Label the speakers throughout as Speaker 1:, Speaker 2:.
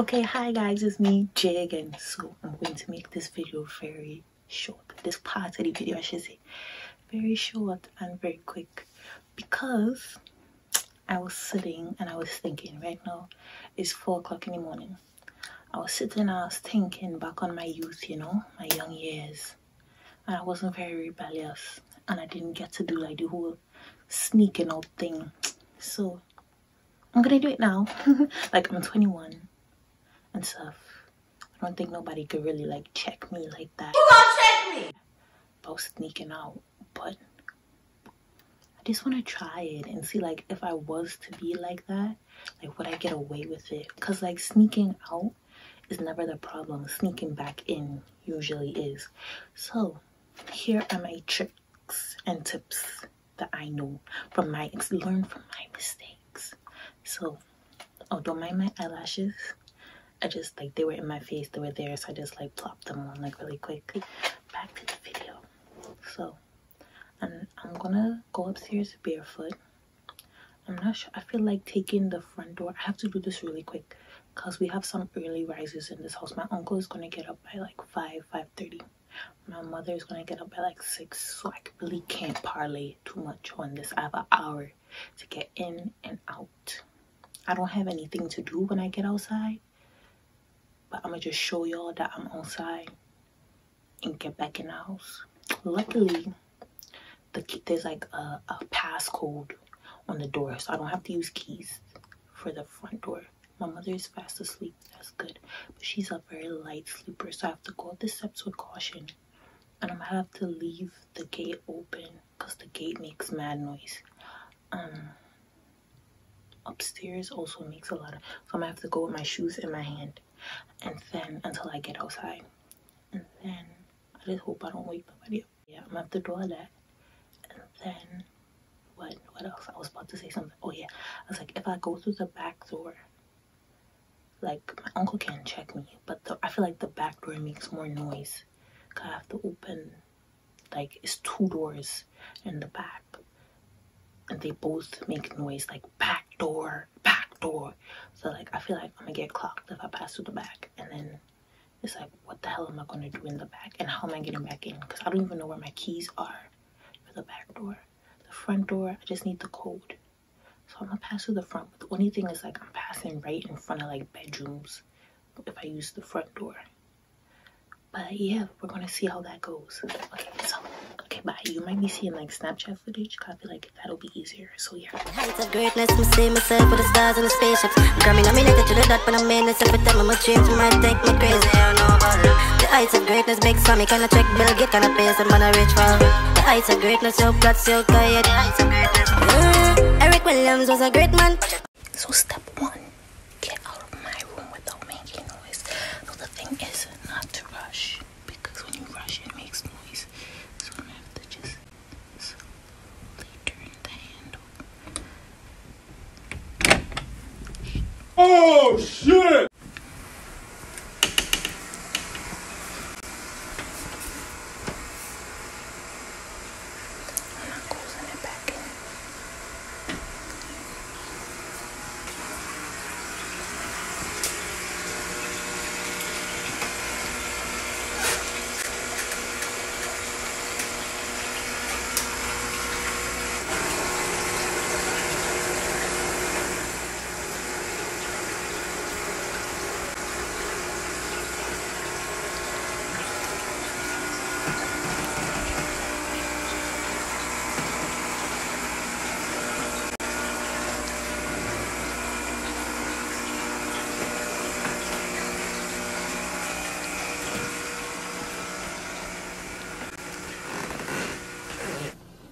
Speaker 1: Okay, hi guys, it's me, Jay again. So I'm going to make this video very short. This part of the video, I should say, very short and very quick because I was sitting and I was thinking. Right now, it's four o'clock in the morning. I was sitting and I was thinking back on my youth, you know, my young years, and I wasn't very rebellious, and I didn't get to do like the whole sneaking out thing. So I'm gonna do it now. like I'm 21 and stuff. I don't think nobody could really like check me like that.
Speaker 2: Who gonna check me?
Speaker 1: About sneaking out, but I just want to try it and see like if I was to be like that, like would I get away with it? Cause like sneaking out is never the problem. Sneaking back in usually is. So here are my tricks and tips that I know from my learn from my mistakes. So oh don't mind my eyelashes. I just like they were in my face, they were there, so I just like plopped them on like really quick. Back to the video. So and I'm gonna go upstairs barefoot. I'm not sure. I feel like taking the front door. I have to do this really quick because we have some early risers in this house. My uncle is gonna get up by like five, five thirty. My mother is gonna get up by like six, so I really can't parlay too much on this. I have an hour to get in and out. I don't have anything to do when I get outside, but I'm gonna just show y'all that I'm outside and get back in the house. Luckily, the there's like a, a passcode on the door, so I don't have to use keys for the front door. My mother is fast asleep, that's good, but she's a very light sleeper, so I have to go up the steps with caution. And I'm gonna have to leave the gate open because the gate makes mad noise. Um, upstairs also makes a lot of, so I'm gonna have to go with my shoes in my hand, and then until I get outside, and then I just hope I don't wake nobody up. Yeah, I'm gonna have to do that and then what what else? I was about to say something. Oh yeah. I was like if i go through the back door like my uncle can check me. But the, i feel like the back door makes more noise. Because i have to open like it's two doors in the back. And they both make noise like back door back door so like i feel like i'm gonna get clocked if i pass through the back and then it's like what the hell am i gonna do in the back and how am i getting back in because i don't even know where my keys are for the back door. The front door, I just need the code. So I'm gonna pass through the front. But the only thing is like I'm passing right in front of like bedrooms if I use the front door. But yeah, we're gonna see how that goes. Okay, so bye. You might be seeing like Snapchat footage. Cause I feel like that'll be easier. So yeah.
Speaker 3: Heights of greatness, I see myself with the stars and the spaceships. Grammy nominated to the dot, but I'm in this every time I'm a dreams. might think me crazy, I don't know about The heights of greatness, big Sammy, kinda check Bill Gates, kinda pay some man reach for. The heights of greatness, yo, blood, so yeah, the heights of greatness. Mm, Eric Williams was a great man.
Speaker 1: So step one, get out of my room without making noise. So the thing is not to rush because when you rush it makes noise. So I'm gonna have to just slowly turn the handle.
Speaker 4: Oh shit!
Speaker 1: I'm not closing it back in.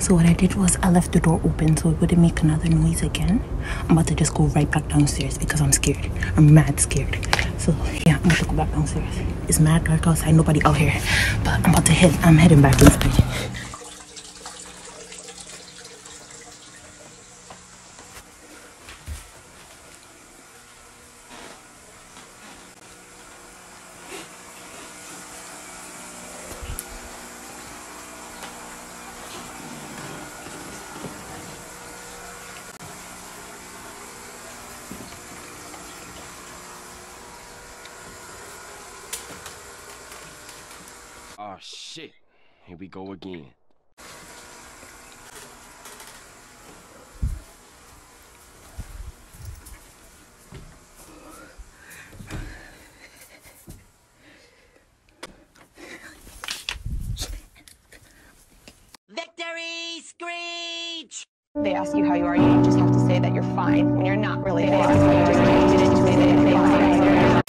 Speaker 1: So what I did was I left the door open so it wouldn't make another noise again. I'm about to just go right back downstairs because I'm scared. I'm mad scared. So yeah, I'm about to go back downstairs. It's mad dark outside, nobody out here. But I'm about to head, I'm heading back inside.
Speaker 2: Shit. Here we go again.
Speaker 3: Victory Screech!
Speaker 5: They ask you how you are, you just have to say that you're fine when you're not really fine. You just can't get into it and say fine.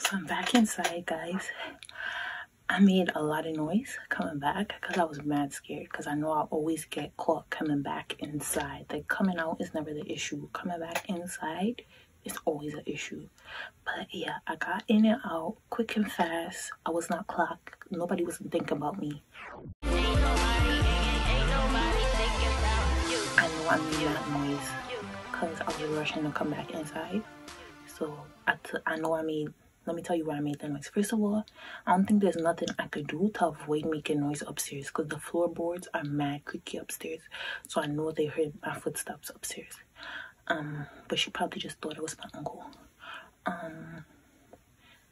Speaker 1: So I'm back inside, guys. I made a lot of noise coming back because I was mad scared because I know I always get caught coming back inside. Like coming out is never the issue. Coming back inside is always an issue. But yeah, I got in and out quick and fast. I was not clocked. Nobody was thinking about me. I know I made that noise because I was rushing to come back inside. So I, I know I made let me tell you why I made that noise. First of all, I don't think there's nothing I could do to avoid making noise upstairs because the floorboards are mad creaky upstairs. So I know they heard my footsteps upstairs. Um, but she probably just thought it was my uncle. Um,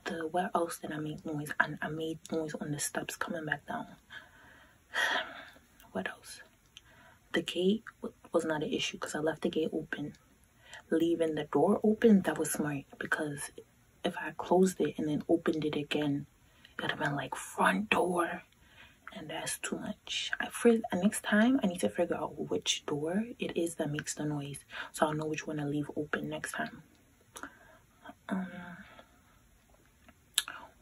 Speaker 1: the where else did I make noise? I, I made noise on the steps coming back down. what else? The gate was not an issue because I left the gate open. Leaving the door open, that was smart because if I closed it and then opened it again, it would have been like front door. And that's too much. I first next time I need to figure out which door it is that makes the noise. So I'll know which one to leave open next time. Um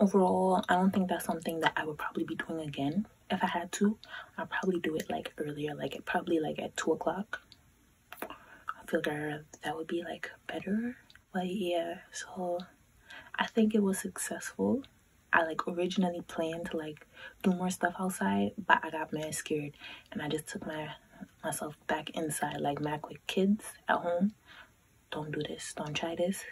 Speaker 1: overall, I don't think that's something that I would probably be doing again. If I had to, I'd probably do it like earlier, like probably like at two o'clock. I feel like that would be like better. But yeah, so I think it was successful. I like originally planned to like do more stuff outside, but I got mad scared and I just took my myself back inside like Mac with kids at home. Don't do this. Don't try this.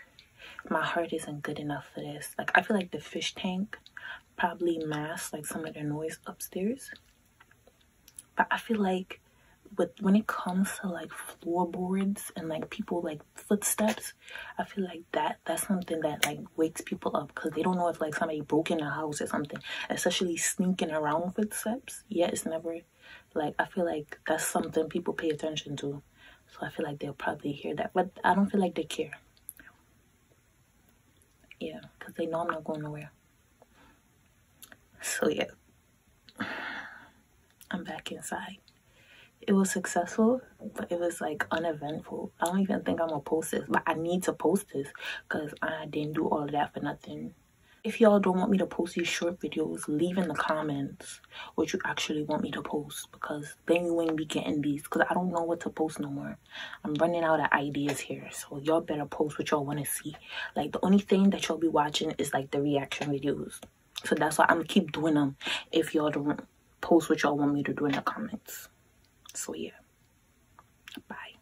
Speaker 1: My heart isn't good enough for this. Like I feel like the fish tank probably masked like some of the noise upstairs. But I feel like but when it comes to like floorboards and like people like footsteps i feel like that that's something that like wakes people up because they don't know if like somebody broke in the house or something especially sneaking around footsteps. Yeah it's never like i feel like that's something people pay attention to. So i feel like they'll probably hear that but i don't feel like they care. Yeah because they know i'm not going nowhere. So yeah. I'm back inside it was successful, but it was like uneventful. I don't even think I'm gonna post this, but I need to post this because I didn't do all of that for nothing. If y'all don't want me to post these short videos, leave in the comments what you actually want me to post because then you won't be getting these because I don't know what to post no more. I'm running out of ideas here, so y'all better post what y'all want to see. Like the only thing that y'all be watching is like the reaction videos. So that's why I'm gonna keep doing them if y'all don't post what y'all want me to do in the comments. So yeah. Bye.